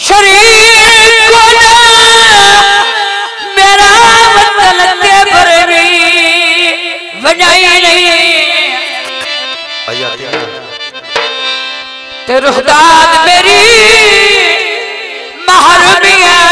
शरीर को मेरा वतन के भर भी बनाई नहीं। ते मेरी महर है।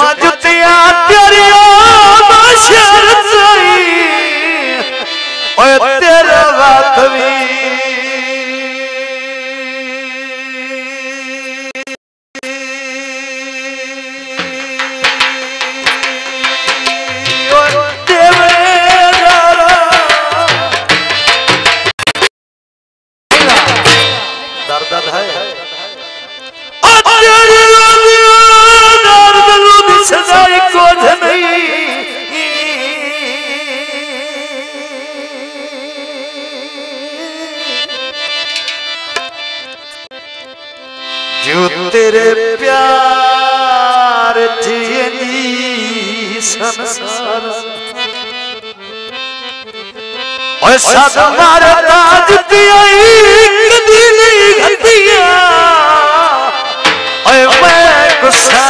I maju तेरे प्यार थियनी संसार ओए सदमार ताज दियाई कदी नहीं घटिया ओए मैं गुस्सा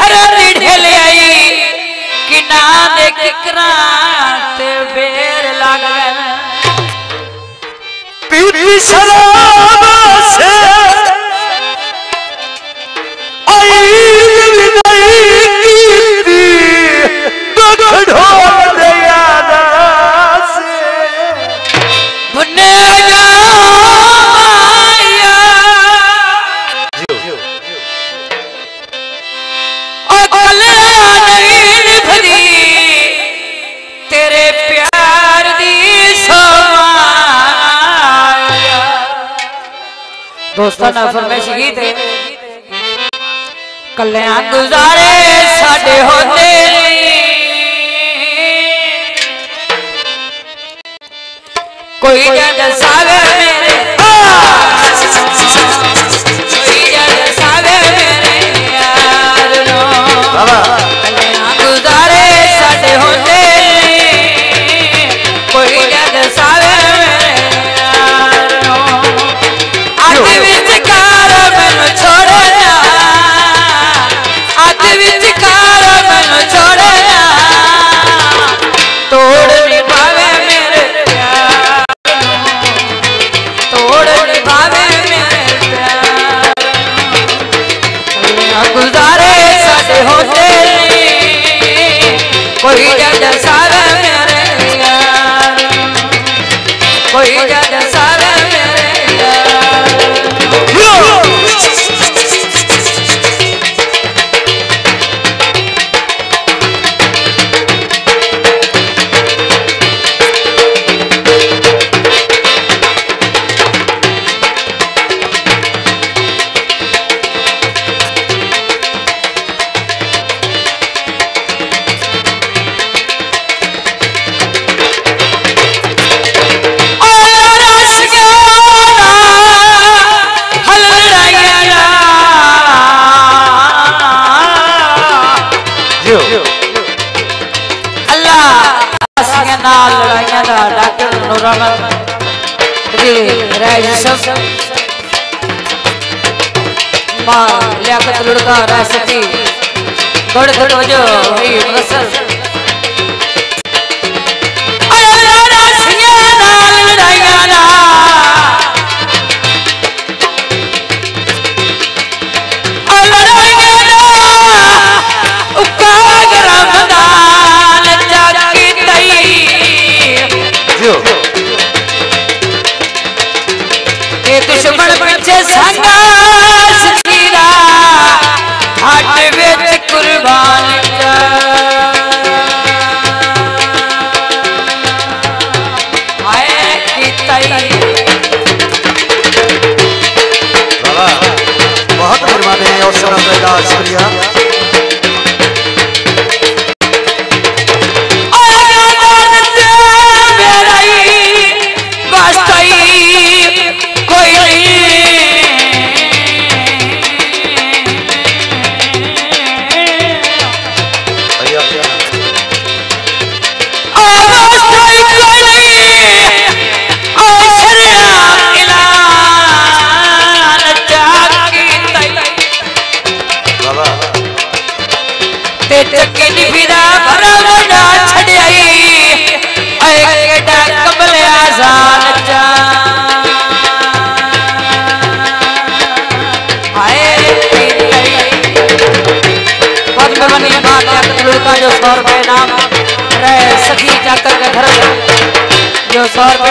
हरा रीढ़े ले आई। कि नान के क्रांत बेर लागल पीती शराब दोस्तों ना फरमाइश गीत है कल्याण गुजारे साडे होते कोई जन सागर में રાજમાં લ્યાકત લુડકા રાસતી ગડ ગડ વજો એ પ્રસર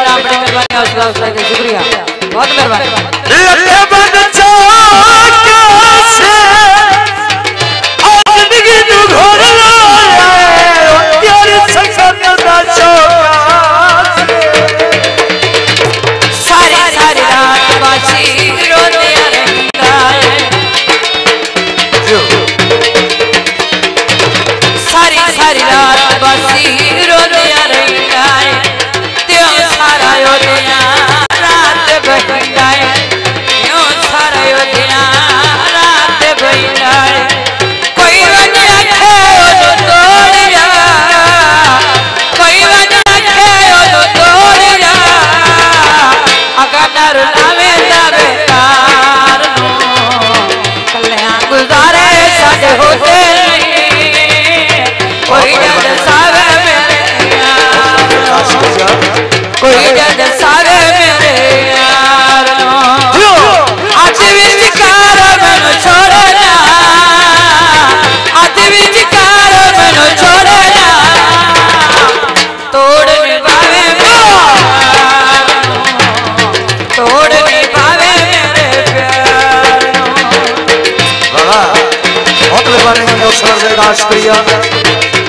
तमाम बड़ी मेहरबानी हौसला हौसला शुक्रिया। बहुत मेहरबानी। राष्ट्रीय।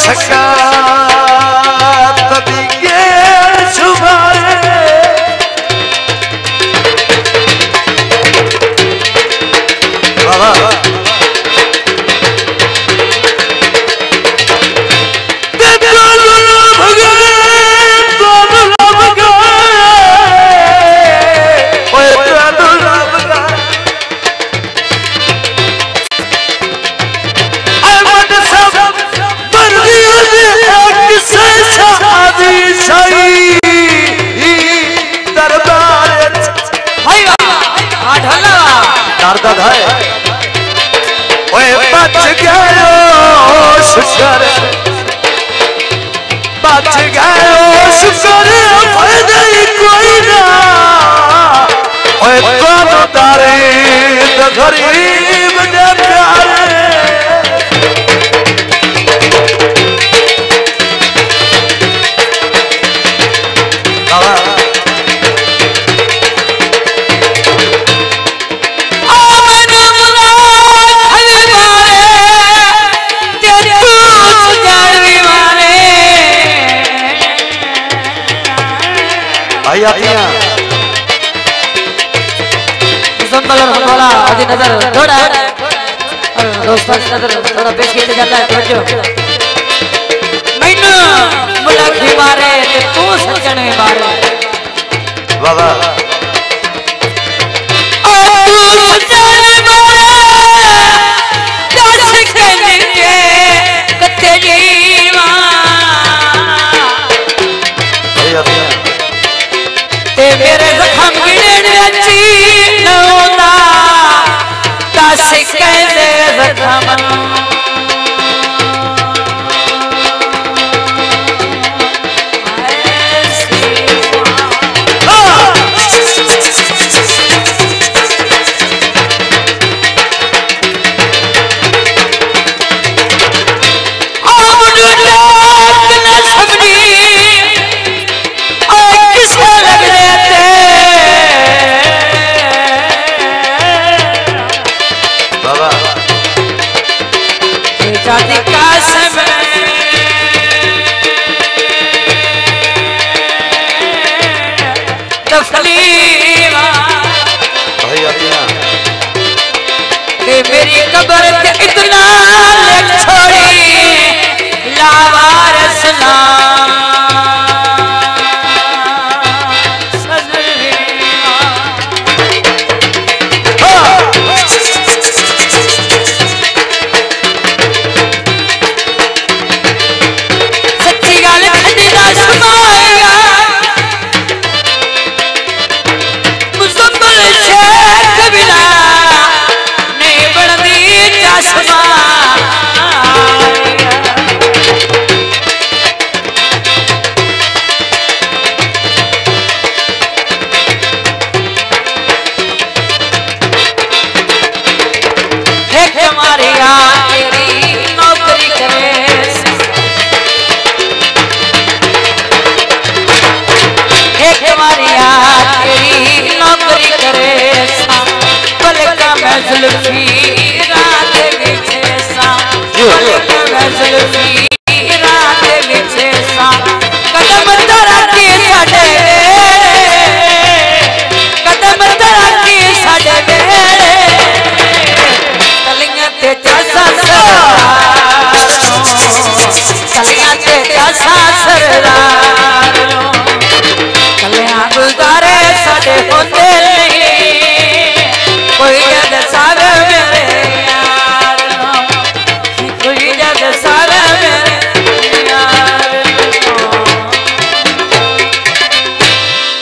सका नारदा धाय ओए बच गयो शुक्र। बच गयो शुक्र। फल कोई भाई आतिया अभी नज़र थोड़ा। दोस्तों की नज़र थोड़ा पेश किया तो जाता है समझो मैनू मुलक मारे तू सजने मारे। वाह।